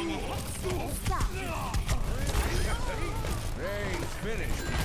Hey, finished.